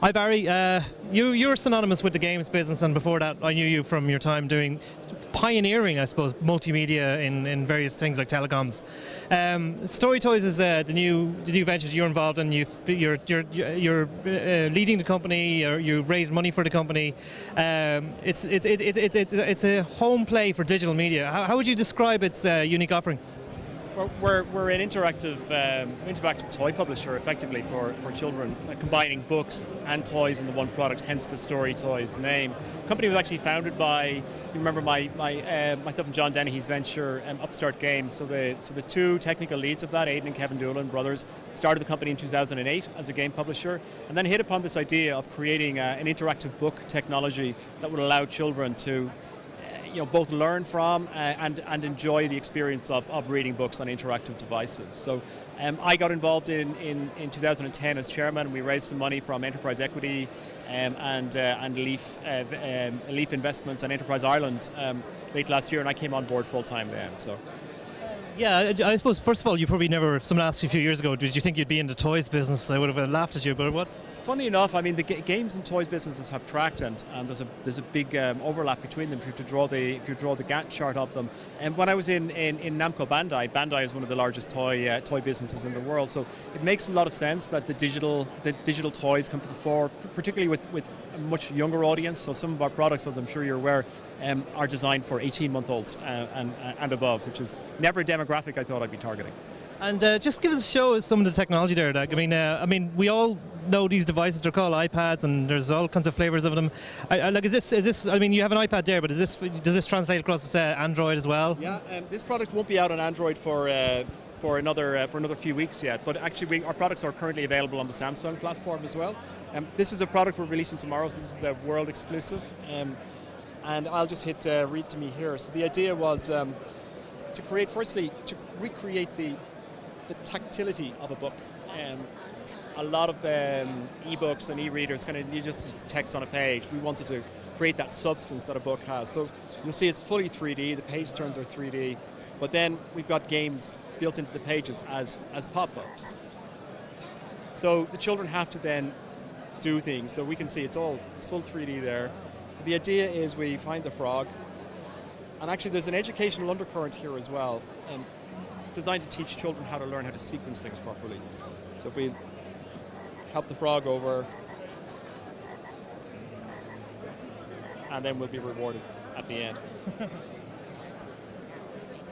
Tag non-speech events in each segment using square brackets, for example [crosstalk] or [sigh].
Hi Barry, uh, you you're synonymous with the games business, and before that, I knew you from your time doing pioneering, I suppose, multimedia in, in various things like telecoms. Um, Storytoys is uh, the new the new venture you're involved in. You've, you're you're you're uh, leading the company. Or you raised money for the company. Um, it's, it's, it's, it's, it's, it's a home play for digital media. How, how would you describe its uh, unique offering? We're, we're an interactive um, interactive toy publisher, effectively for, for children, uh, combining books and toys in the one product. Hence the Storytoys name. The company was actually founded by you remember my, my uh, myself and John Dennehy's venture, um, Upstart Games. So the so the two technical leads of that, Aidan and Kevin Doolan, brothers, started the company in 2008 as a game publisher, and then hit upon this idea of creating uh, an interactive book technology that would allow children to you know, both learn from uh, and, and enjoy the experience of, of reading books on interactive devices. So um, I got involved in, in, in 2010 as chairman. We raised some money from Enterprise Equity um, and, uh, and Leaf, uh, um, Leaf Investments and Enterprise Ireland um, late last year, and I came on board full time then. So. Yeah, I suppose first of all, you probably never. Someone asked you a few years ago, did you think you'd be in the toys business? I would have laughed at you, but what? Funny enough, I mean the games and toys businesses have tracked, and, and there's a there's a big um, overlap between them. If you to draw the if you draw the Gantt chart of them, and when I was in, in, in Namco Bandai, Bandai is one of the largest toy uh, toy businesses in the world. So it makes a lot of sense that the digital the digital toys come to the fore, particularly with with a much younger audience. So some of our products, as I'm sure you're aware, um, are designed for 18 month olds uh, and and above, which is never a demographic I thought I'd be targeting. And uh, just give us a show of some of the technology there. Like, I mean, uh, I mean, we all know these devices. They're called iPads, and there's all kinds of flavors of them. I, I, like, is this is this? I mean, you have an iPad there, but is this does this translate across uh, Android as well? Yeah, um, this product won't be out on Android for. Uh, for another uh, for another few weeks yet, but actually we, our products are currently available on the Samsung platform as well. Um, this is a product we're releasing tomorrow, so this is a world exclusive. Um, and I'll just hit uh, read to me here. So the idea was um, to create, firstly, to recreate the the tactility of a book. Um, a lot of um, e-books and e-readers kind of you just text on a page. We wanted to create that substance that a book has. So you'll see it's fully 3D. The page turns are 3D, but then we've got games built into the pages as as pop-ups. So the children have to then do things. So we can see it's all it's full 3D there. So the idea is we find the frog, and actually there's an educational undercurrent here as well. Um, designed to teach children how to learn how to sequence things properly. So if we help the frog over, and then we'll be rewarded at the end. [laughs]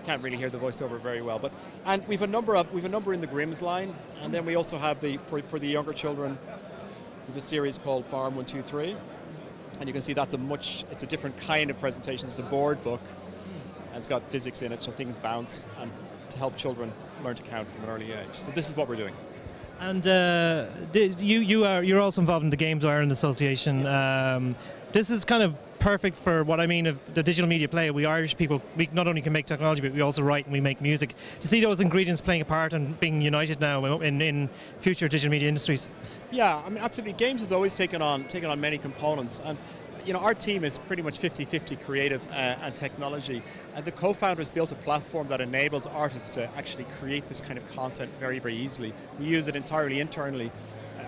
Can't really hear the voiceover very well, but and we've a number of we've a number in the Grimm's line, and then we also have the for, for the younger children, we have a series called Farm One Two Three, and you can see that's a much it's a different kind of presentation. It's a board book, and it's got physics in it, so things bounce and to help children learn to count from an early age. So this is what we're doing. And uh, you you are you're also involved in the Games Ireland Association. Um, this is kind of perfect for what I mean of the digital media play. We Irish people, we not only can make technology, but we also write and we make music. To see those ingredients playing a part and being united now in, in future digital media industries. Yeah, I mean, absolutely. Games has always taken on taken on many components, and you know, our team is pretty much 50-50 creative uh, and technology. And the co-founders built a platform that enables artists to actually create this kind of content very, very easily. We use it entirely internally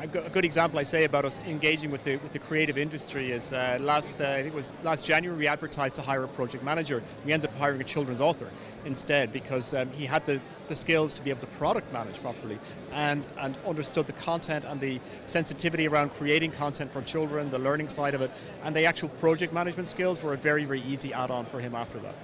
a good example I say about us engaging with the with the creative industry is uh, last uh, I think it was last January we advertised to hire a project manager. We ended up hiring a children's author instead because um, he had the, the skills to be able to product manage properly and and understood the content and the sensitivity around creating content for children, the learning side of it, and the actual project management skills were a very very easy add-on for him after that.